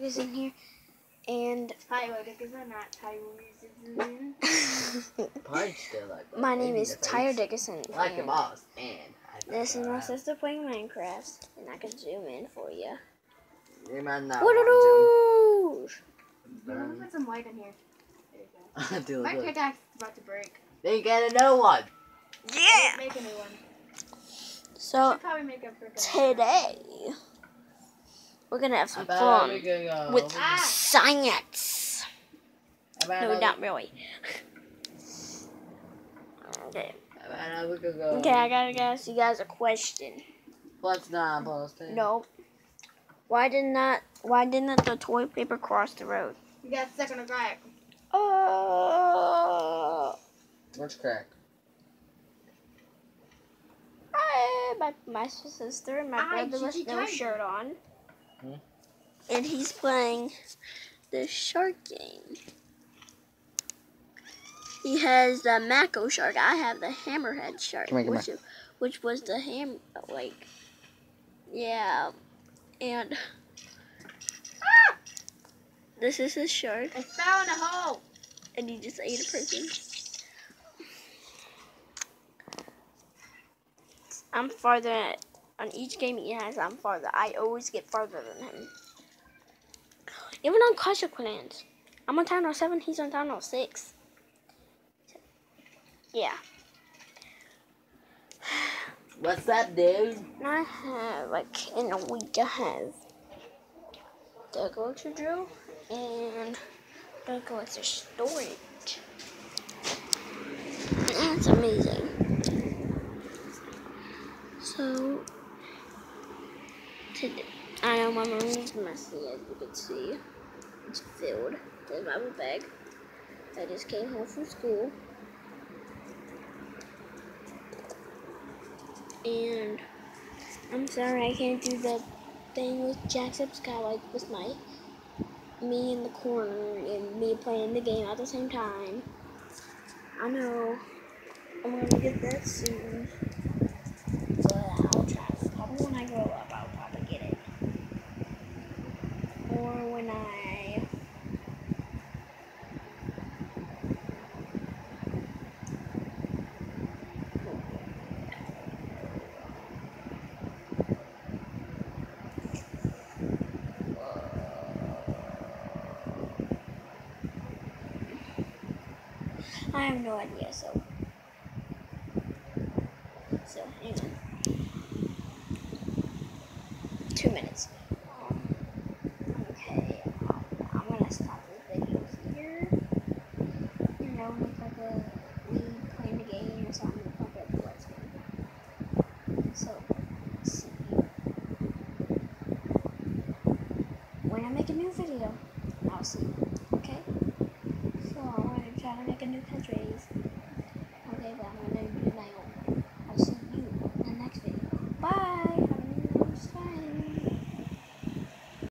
is in here, and Tyler Dickerson, not Tyrese. Punch like. my name is the face. Tyler Dickerson. Like a and boss, man. This is my sister playing Minecraft, and I can zoom in for you. You might not What want do? Let me put some light in here. There you go. My it. pickaxe is about to break. Then you get a new one. Yeah. Make a new one. So Should probably make a pickaxe. today we're gonna have some fun go. with Ah. science. About No, we- not really. Okay. About we could go. Okay, I gotta ask you guys a question. What's not posted? No. Why did not? Why didn't the toilet paper cross the road? You got stuck on a crack. Oh. What's crack? I, my my sister and my Ah, brother with no shirt on, Hmm? and he's playing the shark game. He has the Mako shark. I have the hammerhead shark, Come here, come which, which was the ham like, yeah, and ah! this is his shark, I found a hole. and he just ate a person. I'm farther on each game he has. I'm farther. I always get farther than him. Even on Clash of Clans, I'm on Town Hall Seven. He's on Town Hall Six. Yeah. What's up, dude? I have like in a week. I have the go-to drill and the collector storage. That's amazing. Today, I know my room is messy as you can see. It's filled. There's my bag. I just came home from school. And I'm sorry I can't do the thing with Jacksepticeye like with my me in the corner and me playing the game at the same time. I know I'm gonna get that soon. But I'll try. Probably when I grow up I'll probably get it. Or when I I have no idea, so. So, hang on. Two minutes. Um, okay, um, I'm gonna stop video here. You know, like the game or something. So, see. When I make a new video, I'll see. Okay? Make a new catchphrase.